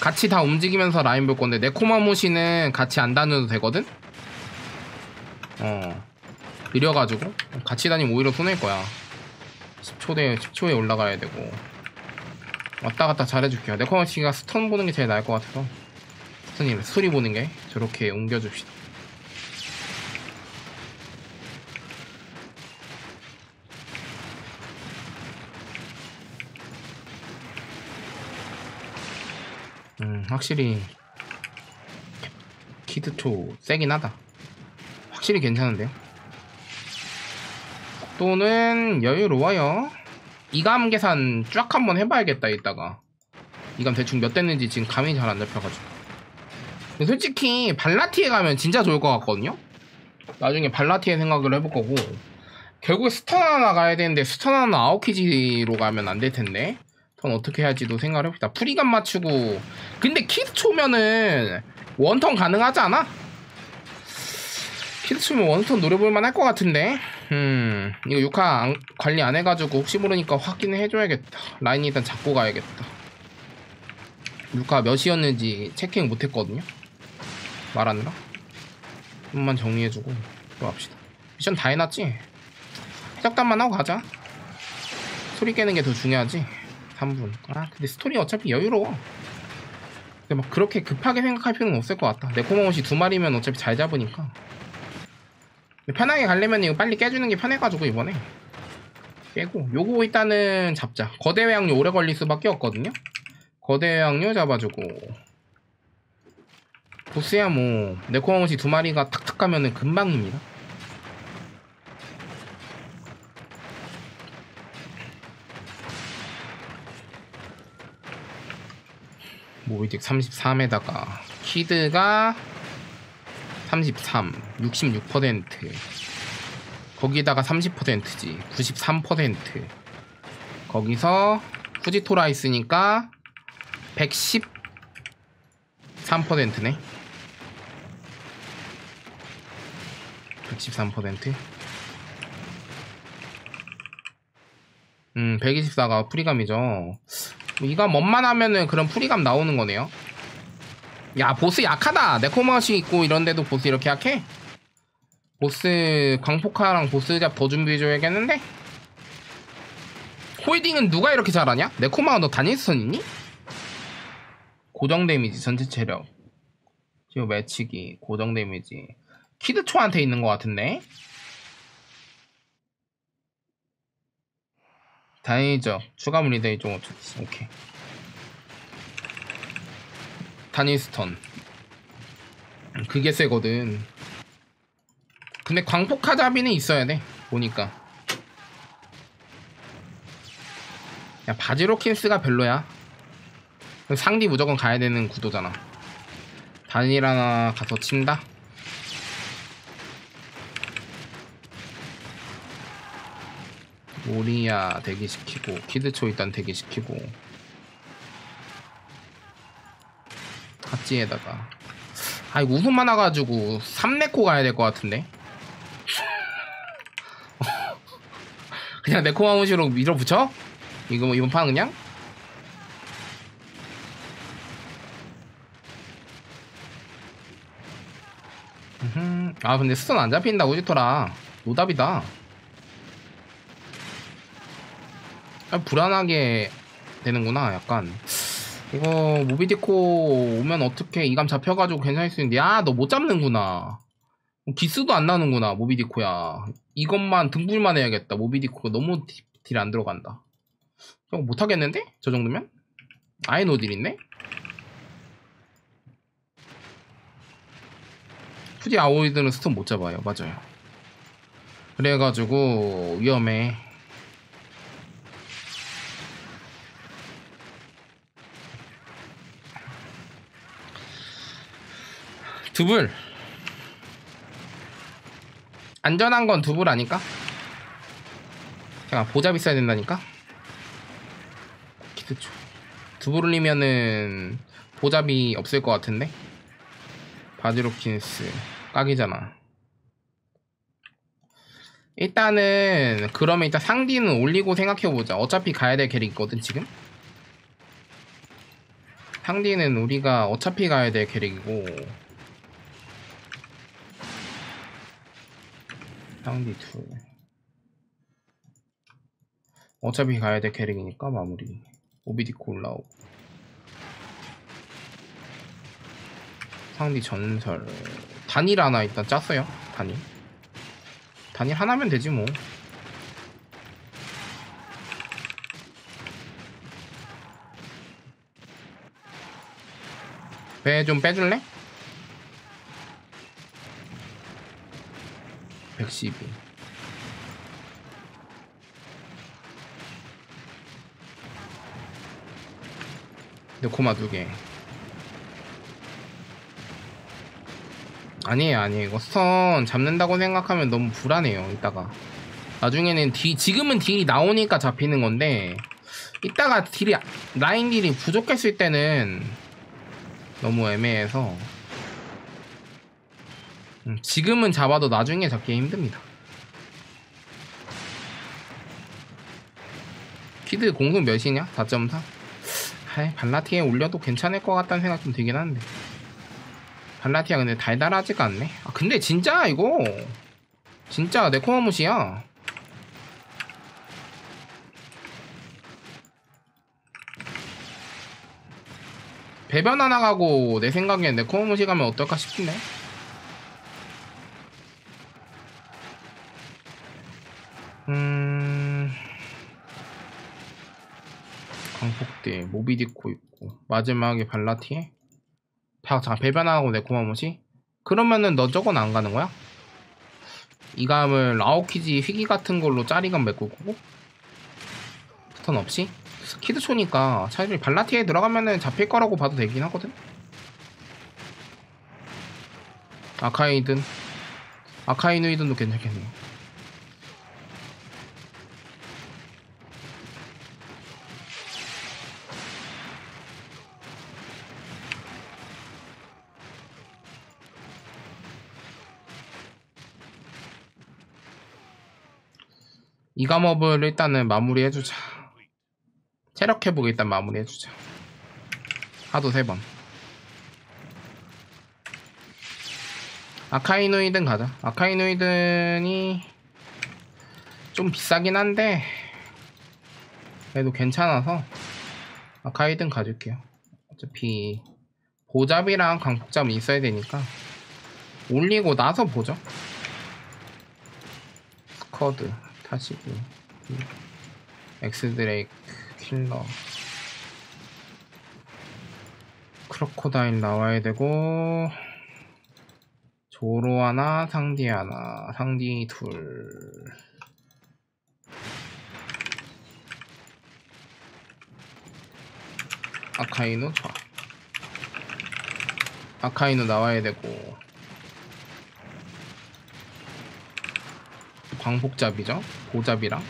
같이 다 움직이면서 라인 볼 건데 네코마모시는 같이 안 다녀도 되거든? 어. 느려가지고 같이 다니면 오히려 손해일 거야. 10초대 10초에 올라가야 되고. 왔다 갔다 잘해줄게요. 네코마모시가 스턴 보는 게 제일 나을 것 같아서. 스턴이 스토리 보는 게 저렇게 옮겨줍시다 확실히 키드초 세긴 하다. 확실히 괜찮은데요. 또는 여유로워요. 이감 계산 쫙 한번 해봐야겠다 이따가 이감 대충 몇 됐는지 지금 감이 잘 안 잡혀가지고 솔직히 발라티에 가면 진짜 좋을 것 같거든요 나중에 발라티에 생각을 해볼 거고 결국에 스턴 하나 가야 되는데 스턴 하나 아웃키지로 가면 안 될 텐데 턴 어떻게 해야지도 생각을 해봅시다. 프리감 맞추고. 근데 키드 초면은 원턴 가능하지 않아? 키드 초면 원턴 노려볼만 할 것 같은데. 음 이거 6화 안- 관리 안 해가지고 혹시 모르니까 확인을 해줘야겠다. 라인 일단 잡고 가야겠다. 6화 몇이었는지 체킹 못했거든요. 말하느라. 좀만 정리해주고 들어갑시다. 미션 다 해놨지? 시작단만 하고 가자. 소리 깨는 게 더 중요하지 3분. 아 근데 스토리 어차피 여유로워. 근데 막 그렇게 급하게 생각할 필요는 없을 것 같다 네코모옷이 두 마리면 어차피 잘 잡으니까. 편하게 가려면 이거 빨리 깨주는 게 편해가지고 이번에. 깨고. 요거 일단은 잡자. 거대 외양류 오래 걸릴 수밖에 없거든요? 거대 외양류 잡아주고. 보스야 뭐. 네코모옷이 두 마리가 탁탁 가면은 금방입니다 모비딕 33에다가 키드가 33, 66% 거기다가 30%지 93% 거기서 후지토라 있으니까 113%네. 113% 음, 124가 프리감이죠. 이가 뭔만 하면은 그런 프리감 나오는 거네요. 야, 보스 약하다. 네코마시 있고 이런데도 보스 이렇게 약해? 보스 광폭카랑 보스 잡 더 준비해줘야겠는데? 홀딩은 누가 이렇게 잘하냐? 네코마가 너 다니스턴 있니? 고정 데미지 전체 체력 지금 매치기 고정 데미지 키드초한테 있는 것 같은데? 다행이죠. 추가 물리대 이종. 오케이. 다니스턴. 그게 세거든. 근데 광폭카자비는 있어야 돼. 보니까. 야, 바지로킨스가 별로야. 상디 무조건 가야 되는 구도잖아. 단일 하나 가서 친다? 오리야 대기시키고 키드초 일단 대기시키고 같지에다가 아 이거 웃음 많아가지고 3네코 가야 될 것 같은데 그냥 네코마무시로 밀어붙여? 이거 뭐 이번 판 그냥? 음흠. 아 근데 스톤 안 잡힌다 오지토라 노답이다 아, 불안하게 되는구나 약간. 이거 모비디코 오면 어떻게 이감 잡혀가지고 괜찮을 수 있는데. 야 너 못 잡는구나. 기스도 안 나는구나 모비디코야. 이것만 등불만 해야겠다 모비디코가 너무 deal 안 들어간다. 이거 못하겠는데? 저 정도면? 아예 no deal 있네? 푸디 아오이드는 스톤 못 잡아요. 맞아요. 그래가지고 위험해 두불. 안전한 건 두불 아닐까? 잠깐 보잡 있어야 된다니까? 기대초. 두불 올리면은 보잡이 없을 것 같은데? 바디로킨스. 깍이잖아. 일단은 그러면 일단 상디는 올리고 생각해보자. 어차피 가야 될 캐릭 있거든 지금? 상디는 우리가 어차피 가야 될 캐릭이고 상디 2 어차피 가야 될 캐릭이니까 마무리. 오비디코 올라오고. 상디 전설. 단일 하나 일단 짰어요? 단일? 단일 하나면 되지 뭐. 배 좀 빼줄래? 112 근데 고마 두개. 아니에요 아니에요. 이거 스턴 잡는다고 생각하면 너무 불안해요 이따가. 나중에는 딜 지금은 딜이 나오니까 잡히는 건데 이따가 deal이 라인 deal이 부족했을 때는 너무 애매해서. 음, 지금은 잡아도 나중에 잡기 힘듭니다. 키드 공속 몇이냐? 4.4? 하이 발라티에 올려도 괜찮을 것 같다는 생각 좀 들긴 하는데. 발라티아 근데 달달하지가 않네. 아 근데 진짜 이거. 진짜 네코마무시야. 배변 하나 가고 내 생각엔 네코마무시 가면 어떨까 싶네 음 강폭대 모비디코 있고 마지막에 발라티에? 다 자, 배변하고 네코마무시 그러면은 너 저건 안 가는 거야? 이 감을 라오키지 휘기 같은 걸로 짜리감 메꿀 거고? 스턴 없이? 키드초니까 차라리 발라티에 들어가면은 잡힐 거라고 봐도 되긴 하거든? 아카이든. 아카이누이든도 괜찮겠네요 이 감업을 일단은 마무리해주자. 체력 회복 일단 마무리해주자. 하도 세번. 아카이노이든 가자. 아카이노이든이 좀 비싸긴 한데 그래도 괜찮아서 아카이든 가줄게요. 어차피 보잡이랑 강폭잡은 있어야 되니까 올리고 나서 보죠. 스커드 타시고 엑스 드레이크 킬러 크로코다일 나와야 되고 조로 하나 상디 하나 상디 둘. 아카이노 저 아카이노 나와야 되고 광복잡이죠? 보잡이랑?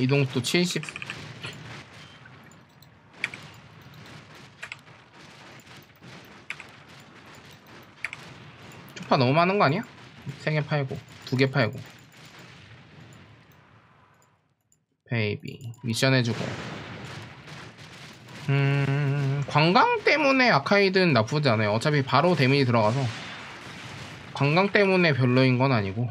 이동도 70 초파 너무 많은 거 아니야? 3개 팔고 2개 팔고. 베이비 미션 해주고. 음 관광 때문에 아카이누는 나쁘지 않아요. 어차피 바로 데미지 들어가서 관광 때문에 별로인 건 아니고.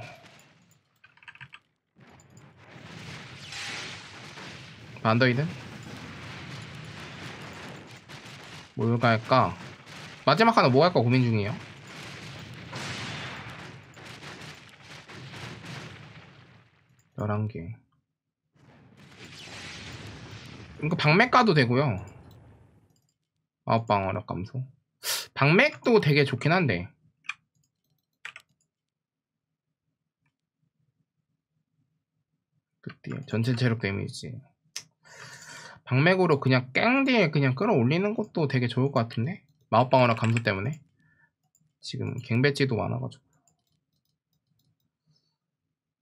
반더이든? 뭘 갈까? 마지막 하나 뭐 할까 고민 중이에요. 열한 개. 이거 방맥 가도 되고요. 아홉 방 어력 감소. 방맥도 되게 좋긴 한데 그때 전체 체력 데미지. 방맥으로 그냥 깽디에 그냥 끌어올리는 것도 되게 좋을 것 같은데? 마법방어랑 감소 때문에? 지금 갱배지도 많아가지고.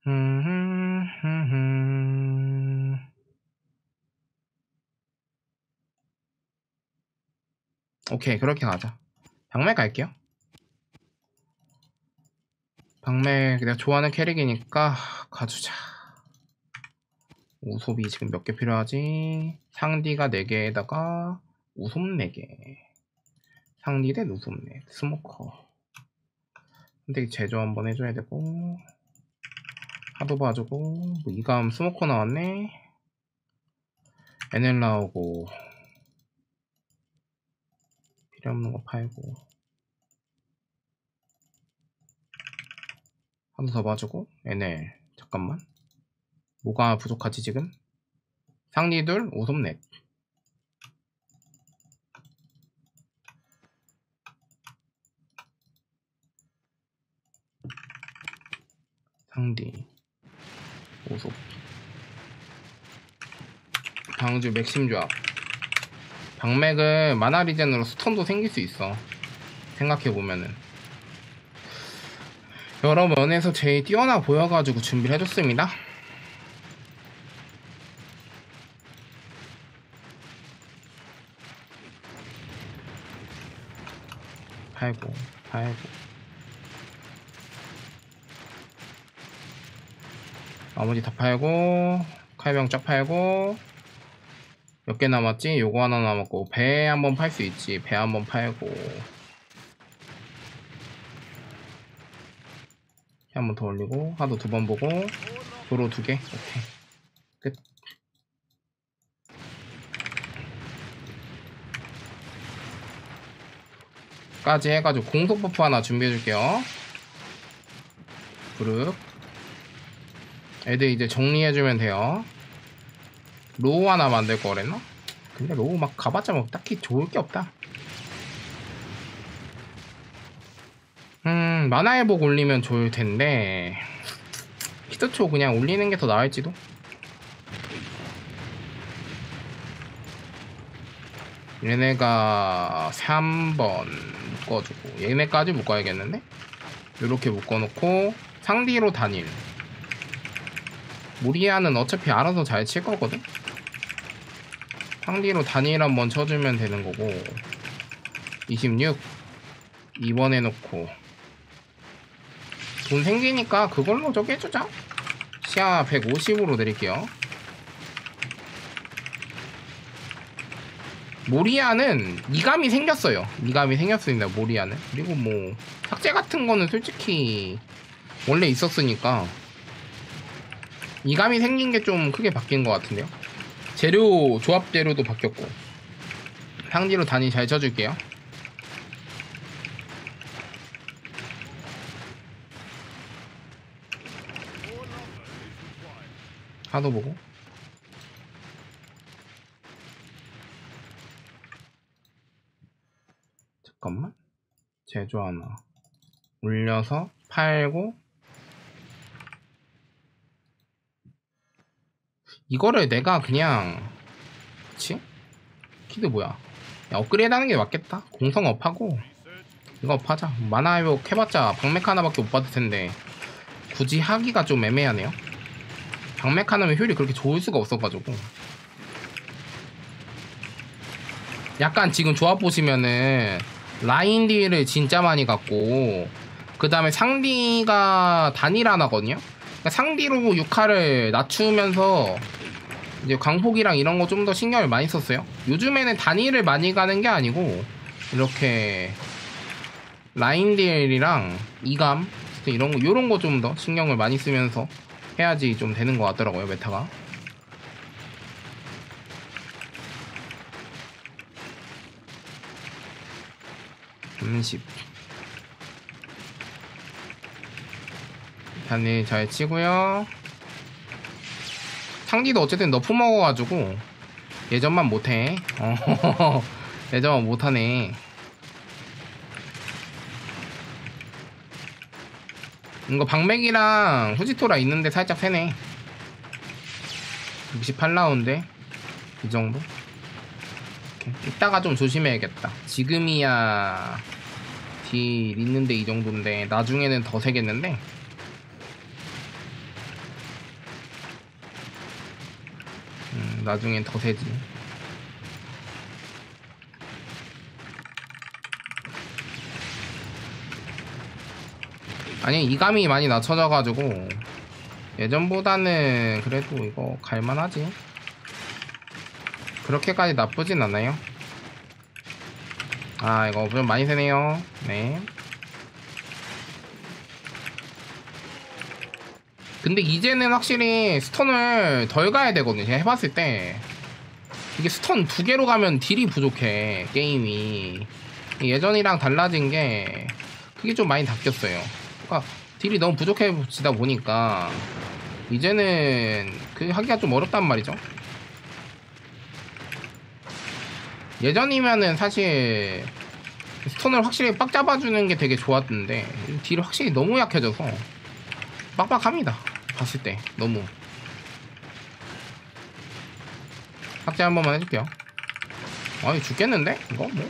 오케이 그렇게 가자. 방맥 갈게요. 방맥 내가 좋아하는 캐릭이니까 가주자 우섭이 지금 몇 개 필요하지? 상디가 4개에다가 우섭 4개. 상디 대 우섭 4 스모커. 근데 제조 한번 해줘야 되고 하도 봐주고 뭐 이감 스모커 나왔네? NL 나오고 필요 없는 거 팔고. 하도 더 봐주고 NL 잠깐만 뭐가 부족하지 지금? 상리둘 오솜넷. 상디 오솜 방주 맥심 조합. 방맥은 마나 리젠으로 스턴도 생길 수 있어. 생각해보면은. 여러 면에서 제일 뛰어나 보여가지고 준비를 해줬습니다 팔고 팔고. 나머지 다 팔고 칼병 쫙 팔고 몇 개 남았지? 요거 하나 남았고 배 한번 팔 수 있지. 배 한번 팔고. 한번 더 올리고 하도 두 번 보고 도로 두개? 오케이 까지 해가지고 공속 buff 하나 준비해 줄게요. 그룹. 애들 이제 정리해주면 돼요. 로우 하나 만들 거 그랬나? 근데 로우 막 가봤자 뭐 딱히 좋을 게 없다. 음 마나회복 올리면 좋을 텐데. 히트초 그냥 올리는 게 더 나을지도 얘네가 3번 묶어주고 얘네까지 묶어야겠는데? 이렇게 묶어놓고 상디로 단일. 무리아는 어차피 알아서 잘 칠 거거든? 상디로 단일 한번 쳐주면 되는 거고 26 2번 해놓고. 돈 생기니까 그걸로 저기 해주자. 시야 150으로 드릴게요 모리아는 이감이 생겼어요. 이감이 생겼습니다. 모리아는. 그리고 뭐 삭제 같은 거는 솔직히 원래 있었으니까 이감이 생긴 게 좀 크게 바뀐 것 같은데요. 재료 조합 재료도 바뀌었고 상디로 단위 잘 쳐줄게요. 하도 보고 잠깐만. 제조 하나. 올려서 팔고. 이거를 내가 그냥 그치? 키드 뭐야? 야 업그레이드 하는 게 맞겠다. 공속 up하고. 이거 up하자. 마나 회복 해봤자 방맥 하나밖에 못 받을 텐데. 굳이 하기가 좀 애매하네요. 방맥 하나면 효율이 그렇게 좋을 수가 없어가지고. 약간 지금 조합 보시면은 라인 딜을 진짜 많이 갖고 그 다음에 상디가 단일 하나거든요? 그러니까 상디로 6화를 낮추면서 이제 광폭이랑 이런 거 좀 더 신경을 많이 썼어요. 요즘에는 단일을 많이 가는 게 아니고 이렇게 라인 deal이랑 이감 이런 거 요런 거 좀 더 신경을 많이 쓰면서 해야지 좀 되는 것 같더라고요 meta가 30 단일 잘 치고요. 상디도 어쨌든 nerf 먹어가지고 예전만 못해. 어, 예전만 못하네. 이거 방맥이랑 후지토라 있는데 살짝 세네. 68라운드 이 정도 이따가 좀 조심해야겠다. 지금이야 딜 있는데 이 정도인데 나중에는 더 세겠는데? 음, 나중엔 더 세지. 아니 이감이 많이 낮춰져가지고 예전보다는 그래도 이거 갈만하지 그렇게까지 나쁘진 않아요. 아 이거 좀 많이 세네요. 네. 근데 이제는 확실히 스턴을 덜 가야 되거든요. 제가 해봤을 때. 이게 스턴 두 개로 가면 딜이 부족해 게임이. 예전이랑 달라진 게 그게 좀 많이 바뀌었어요. 그러니까 딜이 너무 부족해지다 보니까 이제는 그 하기가 좀 어렵단 말이죠 예전이면은 사실 스톤을 확실히 빡 잡아주는 게 되게 좋았는데 딜이 확실히 너무 약해져서 빡빡합니다 봤을 때 너무 삭제 한 번만 해줄게요. 아니 죽겠는데? 이거 뭐?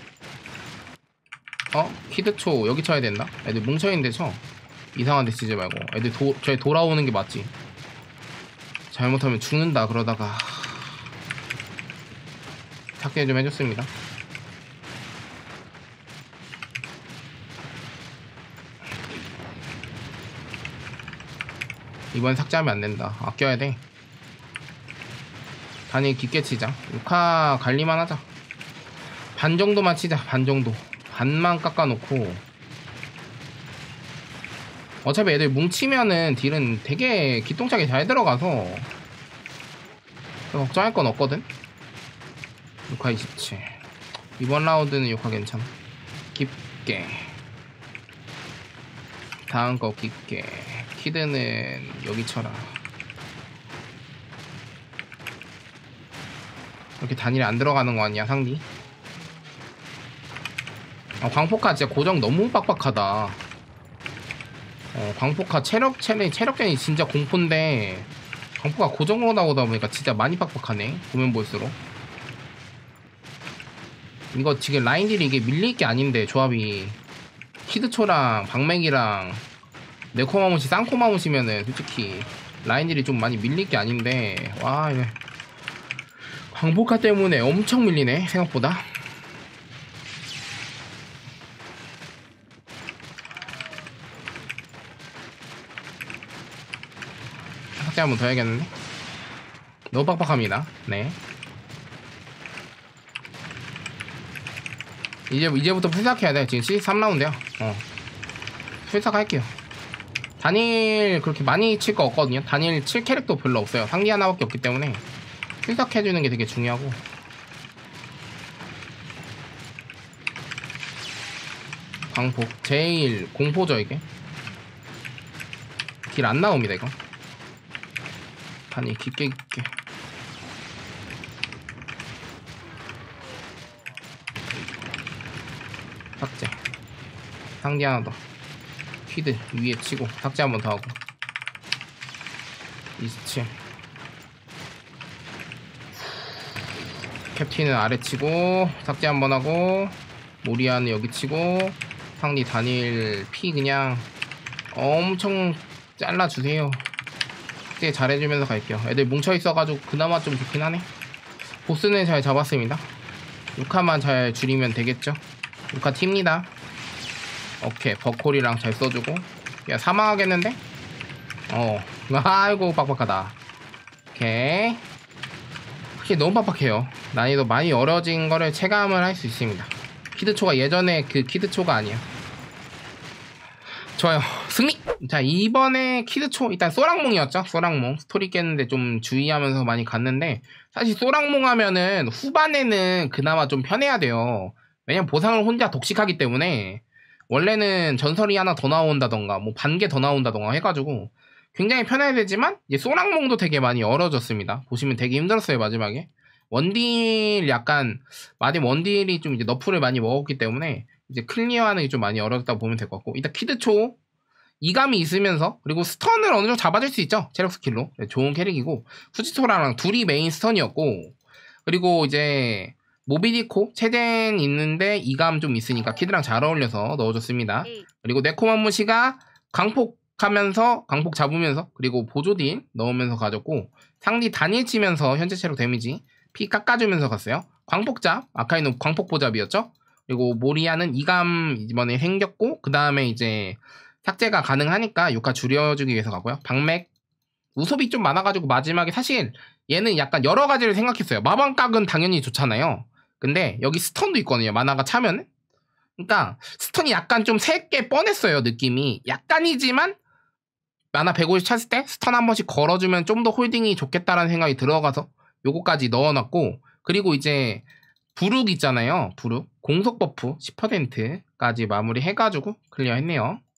어? 키드초 여기 쳐야 된다? 애들 뭉쳐있는데 쳐. 이상한 데 치지 말고. 애들 도, 저희 돌아오는 게 맞지. 잘못하면 죽는다 그러다가 삭제 좀 해줬습니다. 이번 삭제하면 안 된다. 아껴야 돼. 단위 깊게 치자. 6화 관리만 하자. 반 정도만 치자. 반 정도. 반만 깎아놓고. 어차피 애들 뭉치면은 딜은 되게 기똥차게 잘 들어가서 걱정할 건 없거든. 6화 27. 이번 라운드는 6화 괜찮아. 깊게. 다음 거 깊게. 키드는 여기 쳐라. 이렇게 단일이 안 들어가는 거 아니야 상디? 아, 광폭화 진짜 고정 너무 빡빡하다. 어, 광폭화 체력 체력 체력견이 진짜 공포인데 광폭화 고정으로 나오다 보니까 진짜 많이 빡빡하네. 보면 볼수록. 이거 지금 라인들이 이게 밀릴 게 아닌데 조합이. 키드초랑 방맥이랑 네코마무시 쌍코마무시면은 솔직히 라인들이 좀 많이 밀릴 게 아닌데 와 이거. 광복화 때문에 엄청 밀리네 생각보다. 삭제 한번 더 해야겠는데? 너무 빡빡합니다. 네 이제 이제부터 풀삭해야 돼 지금 13라운드야. 어. 풀삭할게요. 단일 그렇게 많이 칠 거 없거든요. 단일 칠 캐릭터 별로 없어요. 상기 하나밖에 없기 때문에 풀삭해 주는 게 되게 중요하고. 광폭 제일 공포죠 이게? 길 안 나옵니다 이거. 단일 깊게 깊게 삭제. 상디 하나 더. 퀴드 위에 치고 삭제 한 번 더 하고. 27 캡틴은 아래 치고 삭제 한 번 하고 모리아는 여기 치고 상디 단일 피 그냥 엄청 잘라주세요. 삭제 잘해주면서 갈게요. 애들 뭉쳐있어가지고 그나마 좀 좋긴 하네. 보스는 잘 잡았습니다. 6화만 잘 줄이면 되겠죠 6화 팁니다. 오케이 버콜이랑 잘 써주고. 야 사망하겠는데? 어. 아이고 빡빡하다. 오케이. 확실히 너무 빡빡해요. 난이도 많이 어려진 거를 체감을 할 수 있습니다. 키드초가 예전에 그 키드초가 아니야. 좋아요. 승리! 자 이번에 키드초 일단 솔악몽이었죠? 솔악몽. 스토리 깼는데 좀 주의하면서 많이 갔는데 사실 솔악몽 하면은 후반에는 그나마 좀 편해야 돼요 왜냐면 보상을 혼자 독식하기 때문에 원래는 전설이 하나 더 나온다던가 뭐 반 개 더 나온다던가 해가지고 굉장히 편해야 되지만 이제 솔악몽도 되게 많이 어려졌습니다. 보시면 되게 힘들었어요 마지막에. 원딜 약간 마딜 원딜이 좀 이제 nerf를 많이 먹었기 때문에 이제 clear하는 게 좀 많이 어려졌다고 보면 될 것 같고 일단 키드초 이감이 있으면서 그리고 stun을 어느 정도 잡아줄 수 있죠? 체력 skill로. 네, 좋은 캐릭이고 후지토라랑 둘이 메인 스턴이었고 그리고 이제 모비디코 체젠 있는데 이감 좀 있으니까 키드랑 잘 어울려서 넣어줬습니다. 그리고 네코만무시가 강폭하면서 강폭 잡으면서 그리고 보조딜 넣으면서 가졌고 상디 단일 치면서 현재 체력 데미지 피 깎아주면서 갔어요. 광폭잡 아카이는 광폭보잡이었죠. 그리고 모리아는 이감 이번에 생겼고 그 다음에 이제 삭제가 가능하니까 6화 줄여주기 위해서 가고요. 방맥 우섭이 좀 많아가지고 마지막에 사실 얘는 약간 여러 가지를 생각했어요. 마방각은 당연히 좋잖아요. 근데 여기 stun도 있거든요. 마나가 차면. 그러니까 stun이 약간 좀 새게 뻔했어요. 느낌이. 약간이지만 마나 150 찼을 때 stun 한 번씩 걸어주면 좀 더 holding이 좋겠다라는 생각이 들어가서 요거까지 넣어놨고 그리고 이제 브룩 있잖아요. 브룩. 공속 buff 10%까지 마무리 해가지고 clear 했네요.